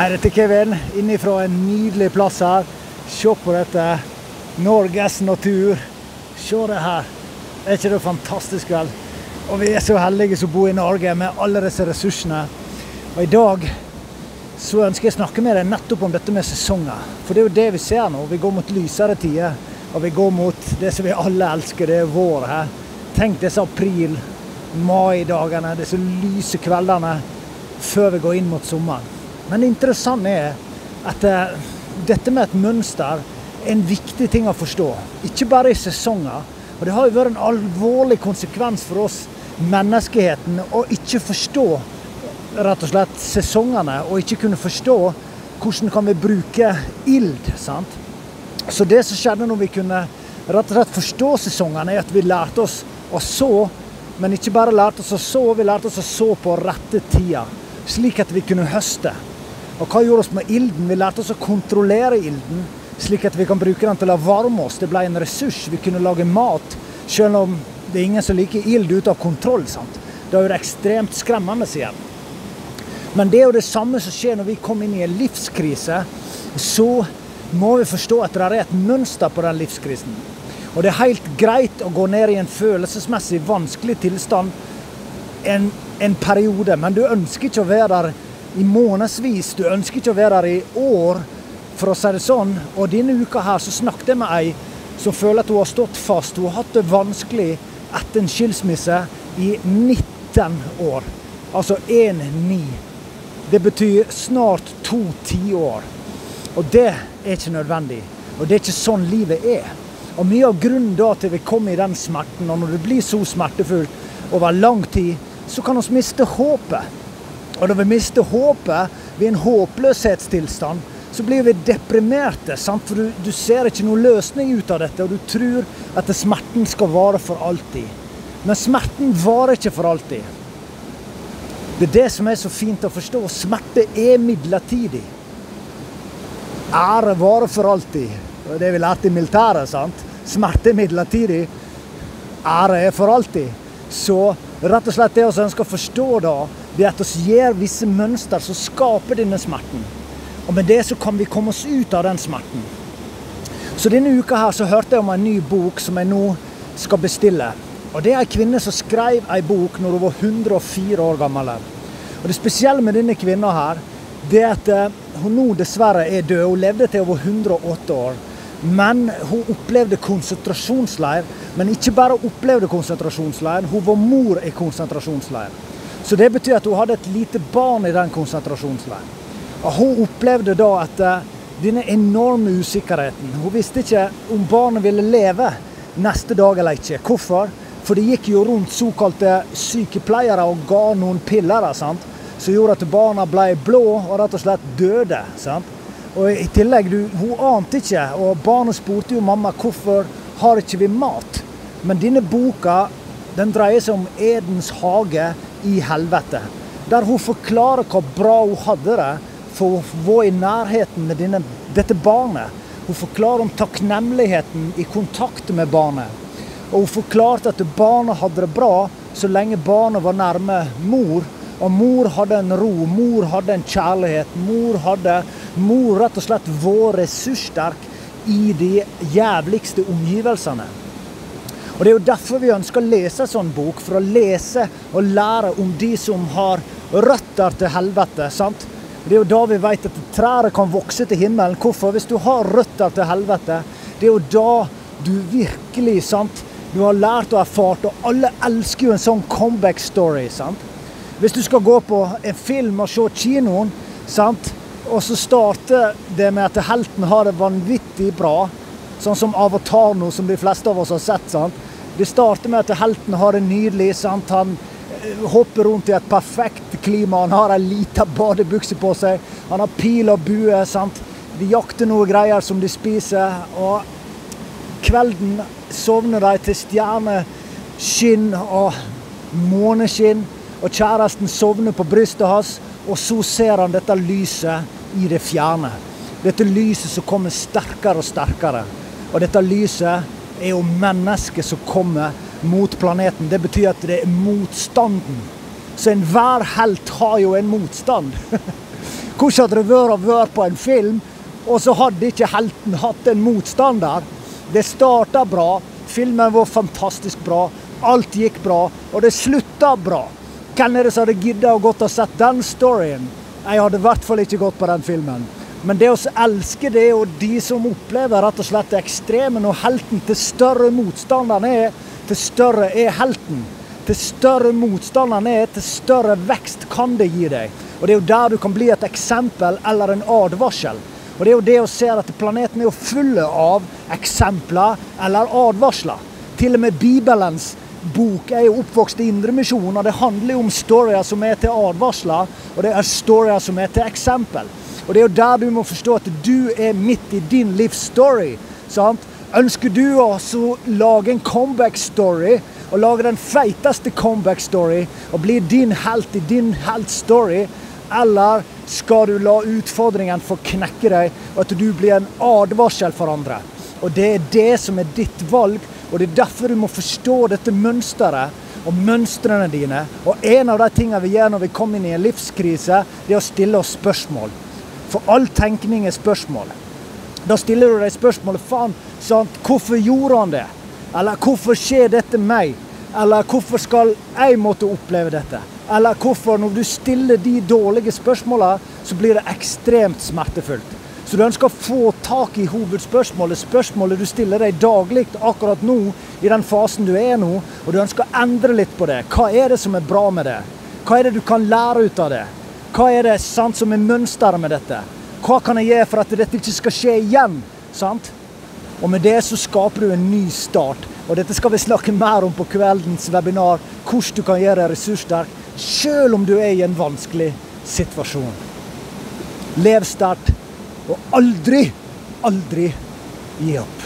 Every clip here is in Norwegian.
Hei, dette er Kevin innifra en nydelig plass her. Se på dette. Norges natur. Se det her. Er ikke det fantastisk, vel? Og vi er så heldige som bor i Norge med alle disse ressursene. Og i dag så ønsker jeg å snakke med deg nettopp om dette med sesonger. For det er jo det vi ser nå. Vi går mot lysere tider. Og vi går mot det som vi alle elsker, det er vår her. Tenk disse april, mai-dagene, disse lyse kveldene før vi går inn mot sommeren. Men det interessante er at eh, dette med et mønster er en viktig ting å forstå. Ikke bare i sesonger. Og det har jo vært en alvorlig konsekvens for oss menneskeheten å ikke forstå rett og slett sesongene, og ikke kunne forstå hvordan kan vi bruke ild. sant? Så det som skjedde når vi kunne rett og slett forstå sesongene, er at vi lærte oss å så. Men ikke bare lærte oss å så, vi lærte oss å så på rette tida. Slik at vi kunne høste. Og hva gjorde oss med ilden? Vi lærte oss å kontrollere ilden, slik at vi kan bruke den til å varme oss. Det ble en ressurs. Vi kunne lage mat, selv om det er ingen som liker ild ute av kontroll. sant? Det er det ekstremt skremmende, sier Men det er jo det samme som skjer når vi kommer inn i en livskrise. Så må vi forstå at det er et mønster på den livskrisen. Og det er helt greit å gå ned i en følelsesmessig vanskelig tilstand en, en periode, men du ønsker ikke å være der i månedsvis. Du ønsker ikke å være der i år, for å si det sånn. Og denne uka her så snakket jeg med ei som føler at hun har stått fast. Hun har hatt det vanskelig etter en skilsmisse i 19 år. Altså 1-9. Det betyr snart to tiår. Og det er ikke nødvendig. Og det er ikke sånn livet er. Og mye av grunnen da til vi kommer i den smerten, og når det blir så smertefullt over lang tid, så kan vi miste håpet. Og når vi mister håpet ved en håpløshetstilstand, så blir vi deprimerte. Sant? For du, du, ser ikke noen løsning ut av dette, og du tror at smerten skal vare for alltid. Men smerten varer ikke for alltid. Det er det som er så fint å forstå. Smerte er midlertidig. Ære varer for alltid. Det er det vi lærte i militæret. sant? Smerte er midlertidig. Ære er for alltid. Så rett og slett det vi ønsker å forstå da, er at vi gjør visse mønster som skaper denne smerten. Og med det så kan vi komme oss ut av den smerten. Så denne uka her så hørte jeg om en ny bok som jeg nå skal bestille. Og Det er en kvinne som skrev en bok når hun var 104 år gammel. Og Det spesielle med denne kvinna her, det er at eh, hun nå dessverre er død. Hun levde til hun var 108 år. Men hun opplevde konsentrasjonsleir. Men ikke bare opplevde konsentrasjonsleir, hun var mor i konsentrasjonsleir. Så det betyr at hun hadde et lite barn i den konsentrasjonsleiren. Og hun opplevde da at uh, denne enorme usikkerheten Hun visste ikke om barnet ville leve neste dag eller ikke. Hvorfor? For det gikk jo rundt såkalte sykepleiere og ga noen piller sant? som gjorde at barna ble blå og rett og slett døde. Sant? Og i tillegg, du, Hun ante ikke, og barnet spurte jo mamma hvorfor har ikke vi mat. Men denne boka den dreier seg om Edens hage i helvete. Der hun forklarer hvor bra hun hadde det for å være i nærheten med denne, dette barnet. Hun forklarer om takknemligheten i kontakt med barnet. Og hun forklarte at barnet hadde det bra så lenge barnet var nærme mor. Og mor hadde en ro, mor hadde en kjærlighet. Mor hadde mor rett og slett vært ressurssterk i de jævligste omgivelsene. Og Det er jo derfor vi ønsker å lese sånn bok, for å lese og lære om de som har røtter til helvete. sant? Det er jo da vi vet at trærne kan vokse til himmelen. Hvorfor? Hvis du har røtter til helvete, det er jo da du virkelig sant? Du har lært og erfart, og alle elsker jo en sånn comeback story. sant? Hvis du skal gå på en film og se kinoen, sant? og så starter det med at helten har det vanvittig bra, sånn som Avatar nå, som de fleste av oss har sett. sant? Det starter med at helten har det nydelig. Sant? Han eh, hopper rundt i et perfekt klima. Han har ei lita badebukse på seg. Han har pil og bue. Sant? De jakter noe greier som de spiser. Og kvelden sovner de til stjerneskinn og måneskinn. Og kjæresten sovner på brystet hans, og så ser han dette lyset i det fjerne. Dette lyset som kommer sterkere og sterkere. Og dette lyset er jo mennesket som kommer mot planeten. Det betyr at det er motstanden. Så enhver helt har jo en motstand. Hvordan hadde det vært å være på en film, og så hadde ikke helten hatt en motstander? Det starta bra, filmen var fantastisk bra, alt gikk bra, og det slutta bra. Hvem er det som hadde gidda å gått og sett den storyen? Jeg hadde i hvert fall ikke gått på den filmen. Men det å elske det, og de som opplever rett og slett det og helten til større motstanderen er, til større er helten. Til større motstanderen er, til større vekst kan det gi deg. Og Det er jo der du kan bli et eksempel eller en advarsel. Og Det er jo det å se at planeten er jo full av eksempler eller advarsler. Til og med Bibelens bok er jo oppvokst i Indremisjonen, og det handler jo om storyer som er til advarsler, og det er storyer som er til eksempel. Og Det er jo der du må forstå at du er midt i din livsstory. sant? Ønsker du å lage en comeback-story og lage den feiteste comeback-story og bli din helt i din helt-story, eller skal du la utfordringen få knekke deg, og at du blir en advarsel for andre? Og Det er det som er ditt valg, og det er derfor du må forstå dette mønsteret og mønstrene dine. Og en av de tingene vi gjør når vi kommer inn i en livskrise, det er å stille oss spørsmål. For all tenkning er spørsmål. Da stiller du deg spørsmålet faen, sant, hvorfor gjorde han det? Eller hvorfor skjer dette meg? Eller hvorfor skal jeg måtte oppleve dette? Eller hvorfor, når du stiller de dårlige spørsmålene, så blir det ekstremt smertefullt. Så du ønsker å få tak i hovedspørsmålet, spørsmålet du stiller deg daglig akkurat nå, i den fasen du er nå, og du ønsker å endre litt på det. Hva er det som er bra med det? Hva er det du kan lære ut av det? Hva er det sant, som er mønsteret med dette? Hva kan jeg gjøre for at dette ikke skal skje igjen? Sant? Og med det så skaper du en ny start. Og dette skal vi snakke mer om på kveldens webinar. Hvordan du kan gjøre deg ressurssterk selv om du er i en vanskelig situasjon. Lev sterkt, og aldri, aldri gi opp.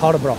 Ha det bra.